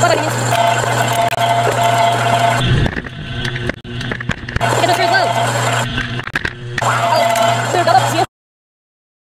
What are you? Get up.